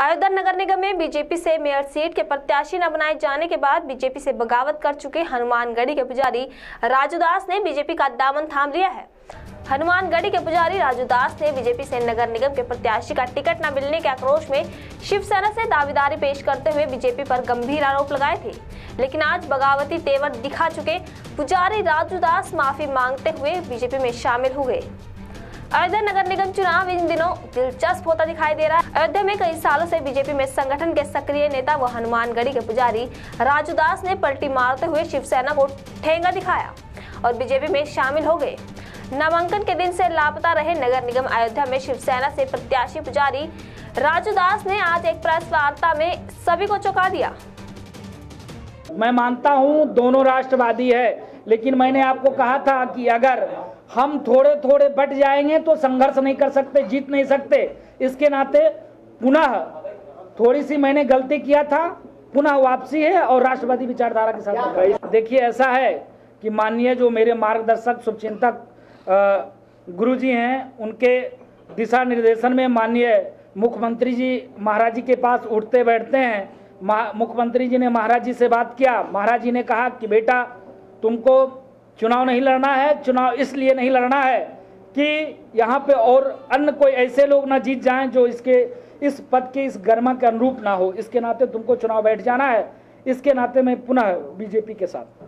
अयोध्या नगर निगम में बीजेपी से mayor seat के प्रत्याशी न बनाए जाने के बाद बीजेपी से बगावत कर चुके हनुमानगढ़ी के पुजारी राजू दास ने बीजेपी का दामन थाम लिया है। हनुमानगढ़ी के पुजारी राजू दास ने बीजेपी से नगर निगम के प्रत्याशी का टिकट न मिलने के आक्रोश में शिवसेना से दावेदारी पेश करते हुए बीजेपी पर गंभीर आरोप लगाए थे। लेकिन आज बगावती तेवर दिखा चुके पुजारी राजू दास माफ़ी मांगते हुए बीजेपी में शामिल हुए अयोध्या नगर निगम चुनाव इन दिनों दिलचस्प होता दिखाई दे रहा है। अयोध्या में कई सालों से बीजेपी में संगठन के सक्रिय नेता व हनुमानगढ़ी के पुजारी राजू दास ने पलटी मारते हुए शिवसेना को ठेंगा दिखाया और बीजेपी में शामिल हो गए। नामांकन के दिन से लापता रहे नगर निगम अयोध्या में शिवसेना से प्रत्याशी पुजारी राजू दास ने आज एक प्रेस वार्ता में सभी को चौंका दिया। मैं मानता हूँ दोनों राष्ट्रवादी है, लेकिन मैंने आपको कहा था कि अगर हम थोड़े थोड़े बट जाएँगे तो संघर्ष नहीं कर सकते, जीत नहीं सकते। इसके नाते पुनः थोड़ी सी मैंने गलती किया था, पुनः वापसी है और राष्ट्रवादी विचारधारा के साथ देखिए, ऐसा है कि माननीय जो मेरे मार्गदर्शक शुभचिंतक गुरु जी हैं, उनके दिशा निर्देशन में माननीय मुख्यमंत्री जी महाराज जी के पास उठते बैठते हैं। मुख्यमंत्री जी ने महाराज जी से बात किया। महाराज जी ने कहा कि बेटा, तुमको चुनाव नहीं लड़ना है, चुनाव इसलिए नहीं लड़ना है कि यहाँ पे और अन्य कोई ऐसे लोग ना जीत जाएँ जो इसके, इस पद के, इस गर्मा के अनुरूप ना हो। इसके नाते तुमको चुनाव बैठ जाना है। इसके नाते मैं पुनः बीजेपी के साथ।